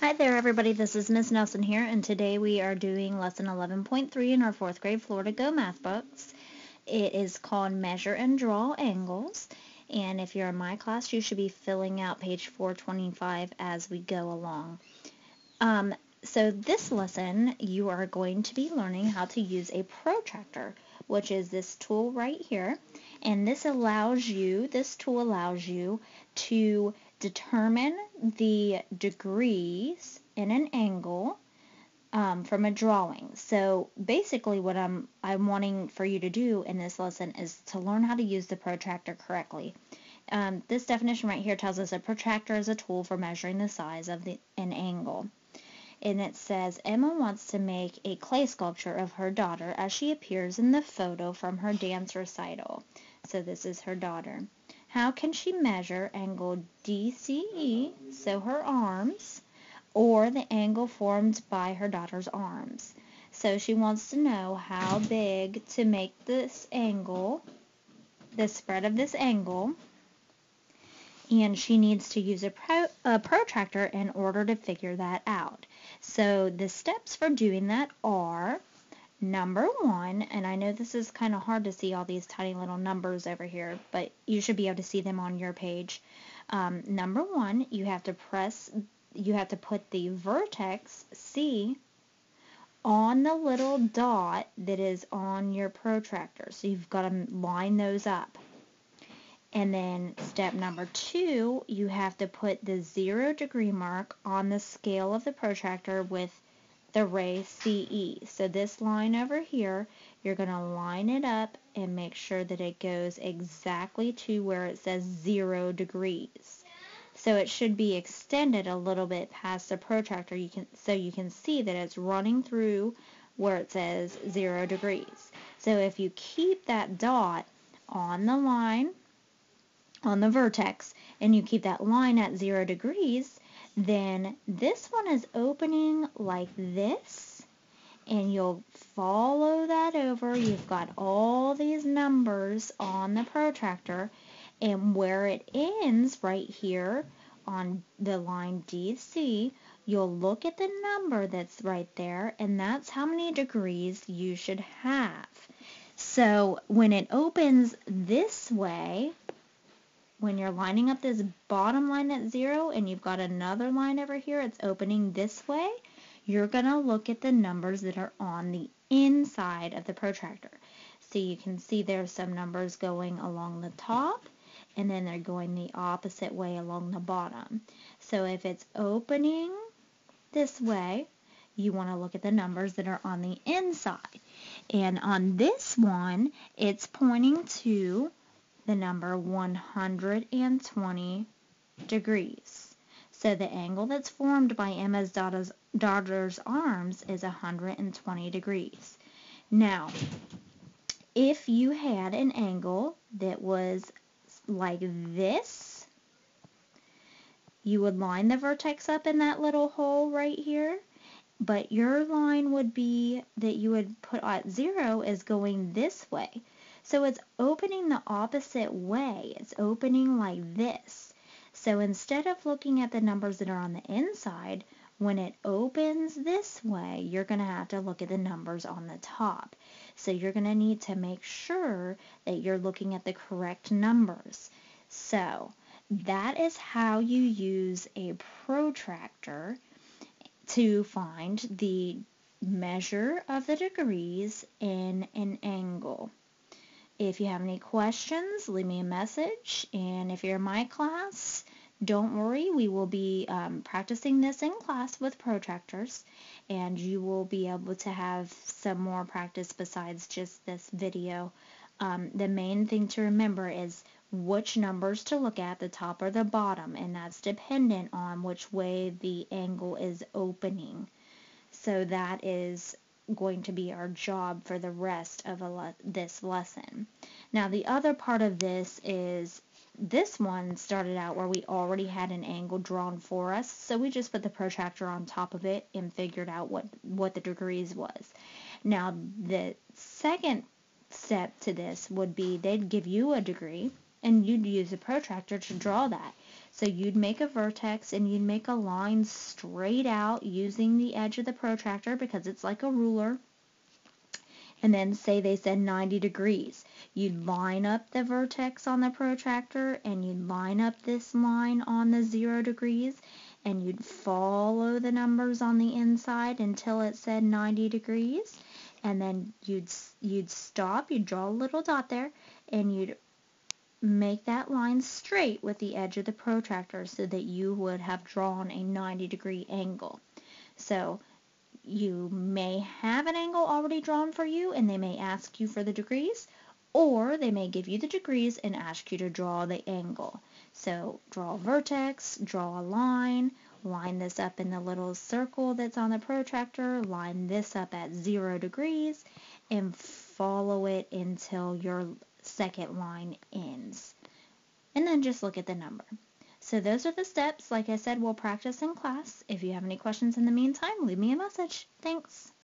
Hi there everybody, this is Miss Nelson here and today we are doing lesson 11.3 in our 4th grade Florida Go math books. It is called Measure and Draw Angles and if you're in my class you should be filling out page 425 as we go along. Um, so this lesson you are going to be learning how to use a protractor which is this tool right here and this allows you, this tool allows you to determine the degrees in an angle um, from a drawing. So basically what I'm, I'm wanting for you to do in this lesson is to learn how to use the protractor correctly. Um, this definition right here tells us a protractor is a tool for measuring the size of the, an angle. And it says, Emma wants to make a clay sculpture of her daughter as she appears in the photo from her dance recital. So this is her daughter. How can she measure angle DCE, so her arms, or the angle formed by her daughter's arms? So she wants to know how big to make this angle, the spread of this angle, and she needs to use a, pro, a protractor in order to figure that out. So the steps for doing that are number one, and I know this is kind of hard to see all these tiny little numbers over here, but you should be able to see them on your page. Um, number one, you have to press, you have to put the vertex C on the little dot that is on your protractor. So you've got to line those up. And then step number two, you have to put the zero degree mark on the scale of the protractor with the ray CE. So this line over here, you're going to line it up and make sure that it goes exactly to where it says 0 degrees. So it should be extended a little bit past the protractor you can, so you can see that it's running through where it says 0 degrees. So if you keep that dot on the line, on the vertex, and you keep that line at 0 degrees, then this one is opening like this and you'll follow that over. You've got all these numbers on the protractor and where it ends right here on the line DC, you'll look at the number that's right there and that's how many degrees you should have. So when it opens this way, when you're lining up this bottom line at zero and you've got another line over here, it's opening this way, you're going to look at the numbers that are on the inside of the protractor. So you can see there's some numbers going along the top and then they're going the opposite way along the bottom. So if it's opening this way, you want to look at the numbers that are on the inside. And on this one, it's pointing to the number 120 degrees. So the angle that's formed by Emma's daughter's, arms is 120 degrees. Now, if you had an angle that was like this, you would line the vertex up in that little hole right here, but your line would be that you would put at zero is going this way. So it's opening the opposite way. It's opening like this. So instead of looking at the numbers that are on the inside, when it opens this way, you're going to have to look at the numbers on the top. So you're going to need to make sure that you're looking at the correct numbers. So that is how you use a protractor to find the measure of the degrees in an angle. If you have any questions, leave me a message. And if you're in my class, don't worry, we will be um, practicing this in class with protractors and you will be able to have some more practice besides just this video. Um, the main thing to remember is which numbers to look at, the top or the bottom, and that's dependent on which way the angle is opening. So that is going to be our job for the rest of le this lesson. Now the other part of this is this one started out where we already had an angle drawn for us, so we just put the protractor on top of it and figured out what, what the degrees was. Now the second step to this would be they'd give you a degree and you'd use a protractor to draw that. So you'd make a vertex and you'd make a line straight out using the edge of the protractor because it's like a ruler. And then say they said 90 degrees. You'd line up the vertex on the protractor and you'd line up this line on the 0 degrees and you'd follow the numbers on the inside until it said 90 degrees and then you'd you'd stop, you'd draw a little dot there and you'd make that line straight with the edge of the protractor so that you would have drawn a 90 degree angle. So you may have an angle already drawn for you and they may ask you for the degrees or they may give you the degrees and ask you to draw the angle. So draw a vertex, draw a line, line this up in the little circle that's on the protractor, line this up at zero degrees, and follow it until your second line ends. And then just look at the number. So those are the steps. Like I said, we'll practice in class. If you have any questions in the meantime, leave me a message. Thanks.